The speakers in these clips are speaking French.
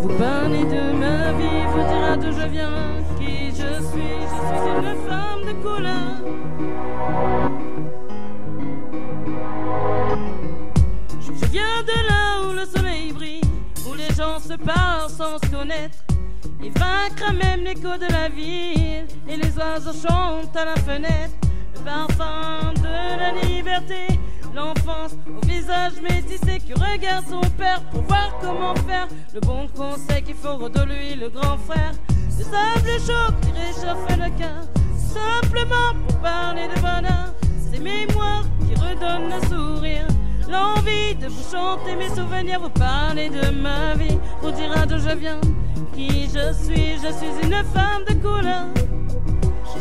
Vous parlez de ma vie, vous direz d'où je viens, qui je suis, je suis une femme de couleur. Je viens de là où le soleil brille, où les gens se parlent sans se connaître. Et vaincre même l'écho de la ville, et les oiseaux chantent à la fenêtre. Le parfum de la liberté. L'enfance au visage métissé qui regarde son père pour voir comment faire le bon conseil qu'il faut de lui le grand frère. Le sable chaud qui réchauffe le cœur. Simplement pour parler de bonheur. Ces mémoires qui redonnent le sourire. L'envie de vous chanter mes souvenirs vous parler de ma vie. Vous dira d'où je viens qui je suis je suis une femme de couleur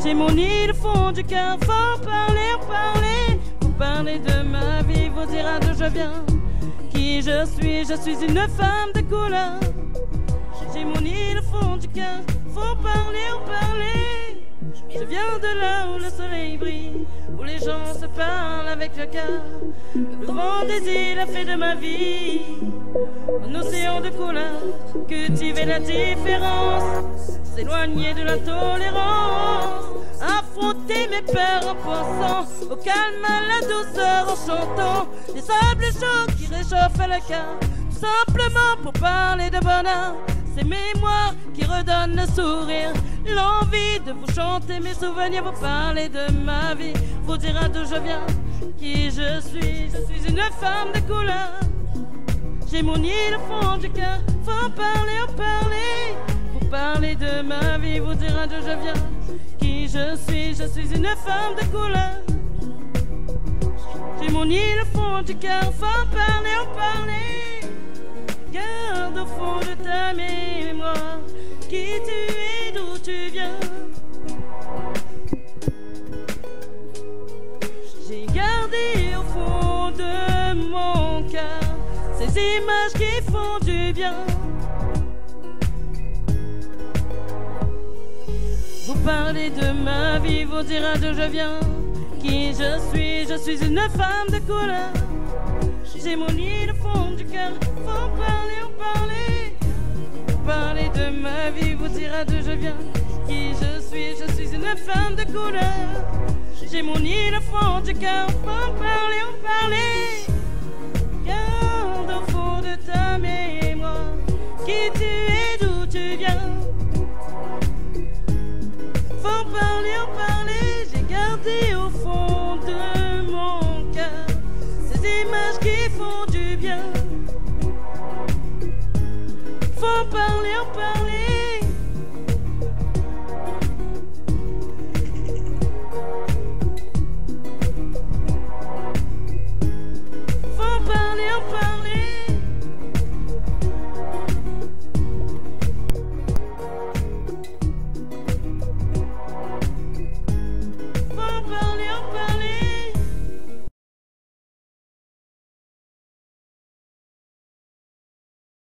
j'ai mon île au fond du cœur faut parler parler parler de ma vie, vous dira d'où je viens. Qui je suis, je suis une femme de couleur. J'ai mon île au fond du cœur, faut parler parler. Je viens de là où le soleil brille, où les gens se parlent avec le cœur. Le des îles a fait de ma vie un océan de couleurs. Cultiver la différence, s'éloigner de l'intolérance affronter mes peurs en pensant au calme, à la douceur, en chantant les sables chauds qui réchauffent le cœur. Simplement pour parler de bonheur, ces mémoires qui redonnent le sourire, l'envie de vous chanter mes souvenirs, vous parler de ma vie, vous dire d'où je viens, qui je suis. Je suis une femme de couleur. J'ai mon île au fond du cœur, faut parler, en parler. Pour parler de ma vie, vous dire d'où je viens je suis, je suis une femme de couleur. J'ai mon île au fond du cœur, faut parler, en parler. Garde au fond de ta mémoire qui tu es, d'où tu viens. J'ai gardé au fond de ces images qui font du bien. parler de ma vie, vous dira d'où je viens, qui je suis, je suis une femme de couleur. J'ai mon île au fond du cœur, faut parler, ou parler. Parler de ma vie, vous dira d'où je viens, qui je suis, je suis une femme de couleur. J'ai mon île au fond du cœur, faut parler, ou parler. Images qui font du bien. Faut parler, en parler.